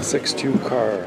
Six-two Carr.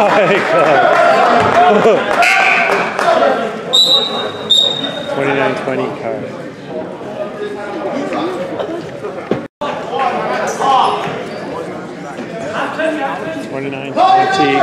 Oh my god. Twenty-nine twenty card. Twenty-nine twenty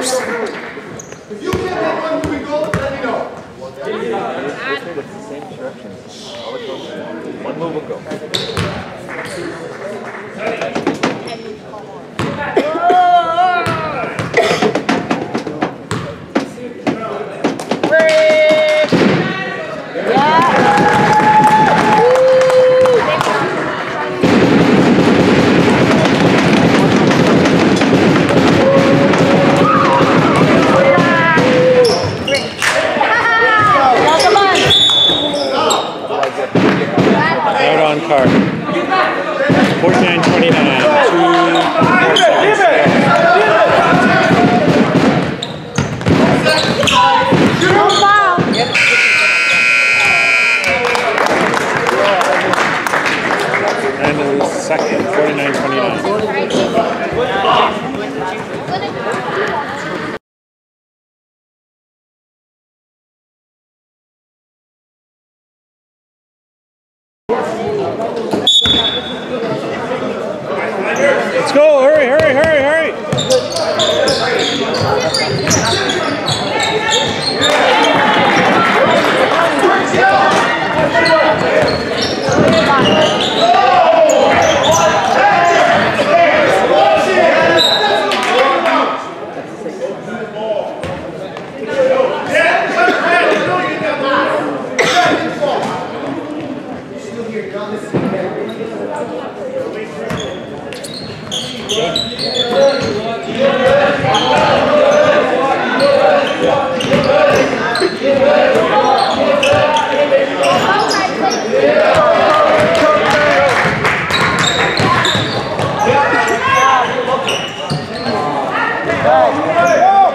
If you can't make one moving goal, let me know. It's the same instructions. All the coaches. One move will go. 야!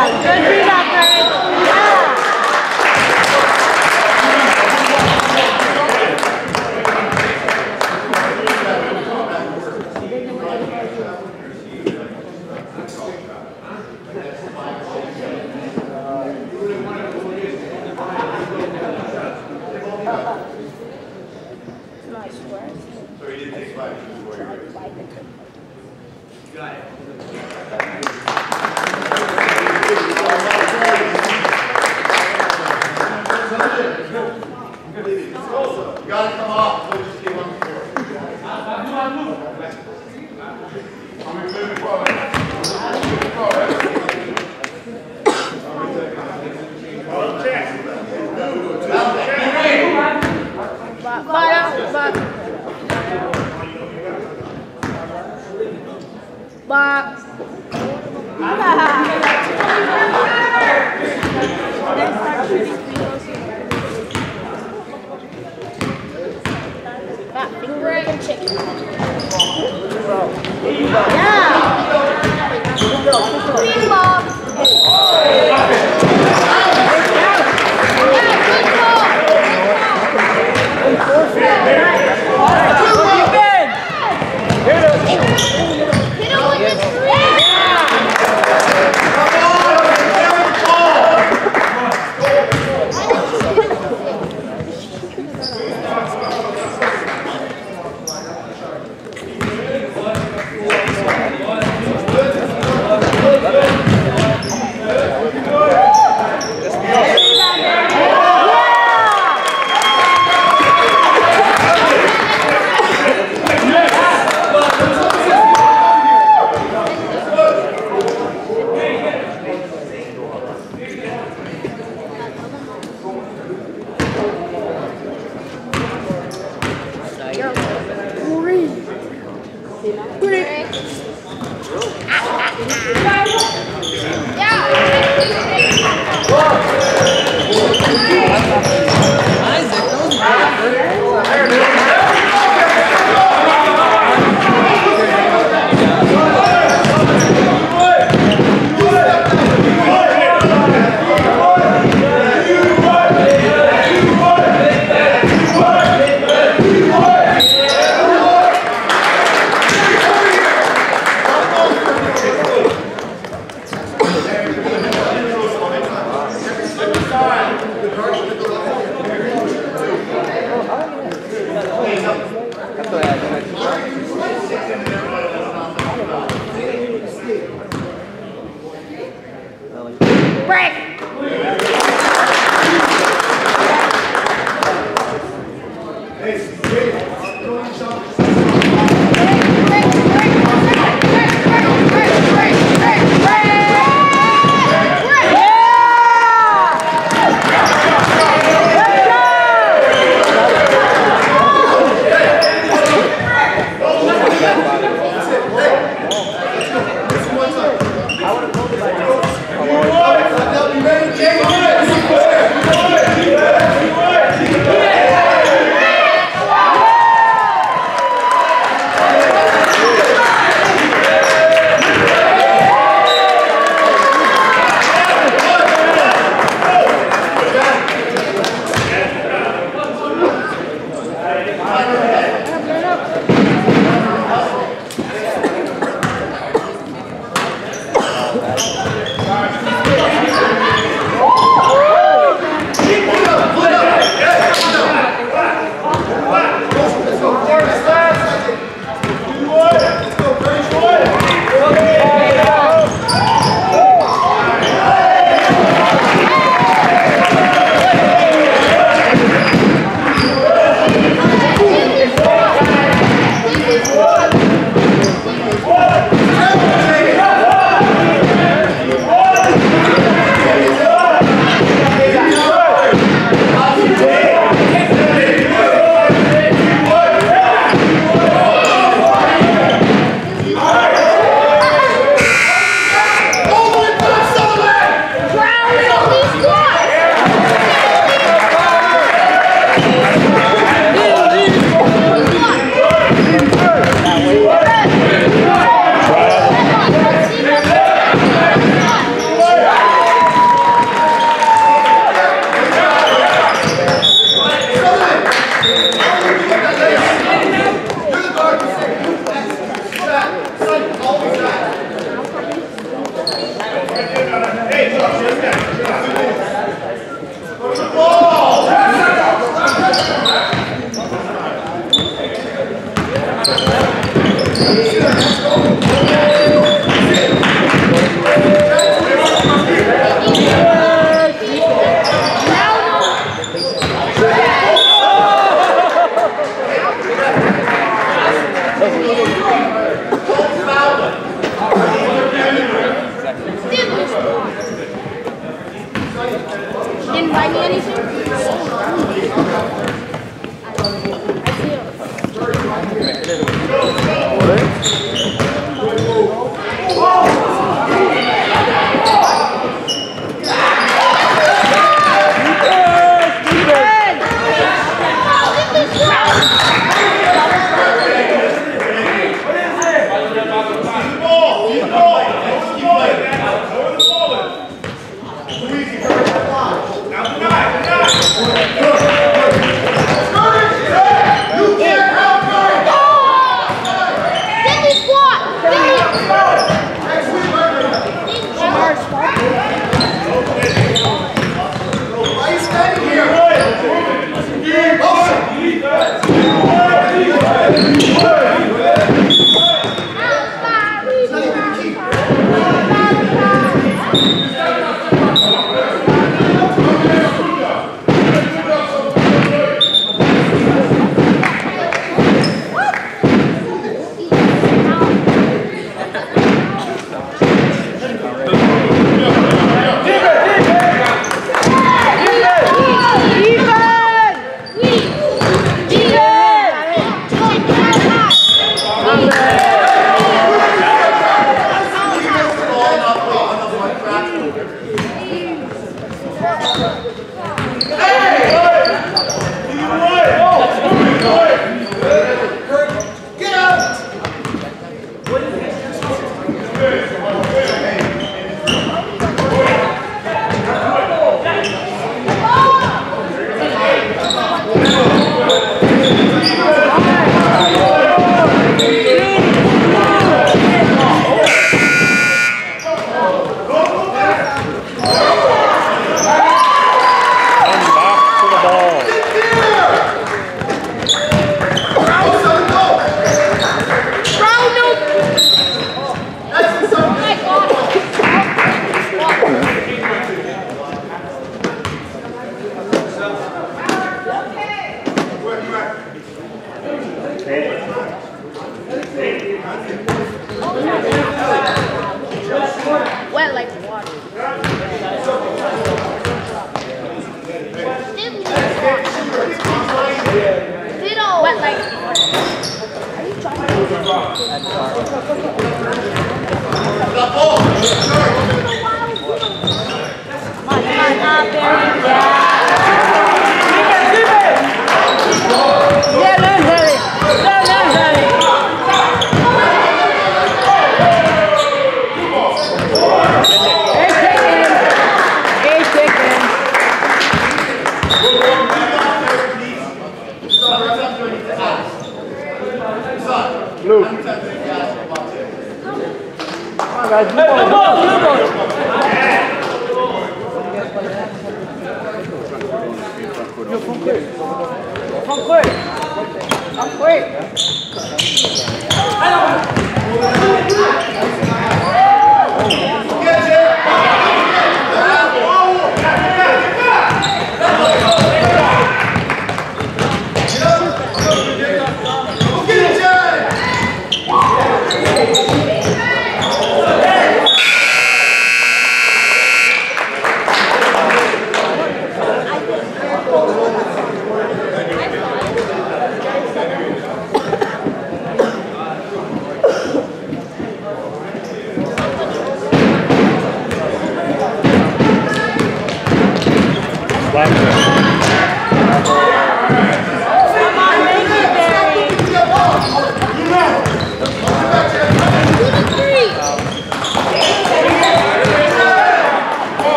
Good rebound,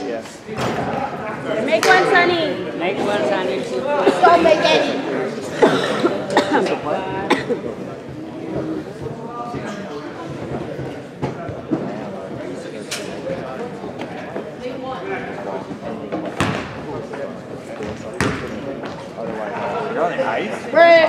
Yeah. Make one sunny. Make one sunny. Don't make any. Break.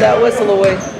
that whistle away.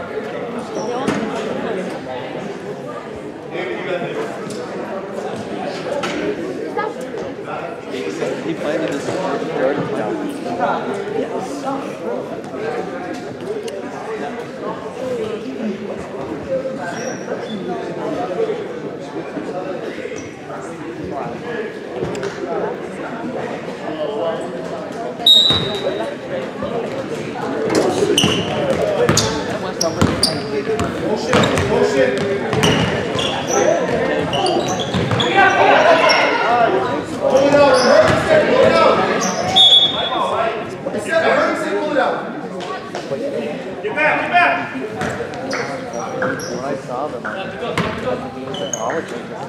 charging.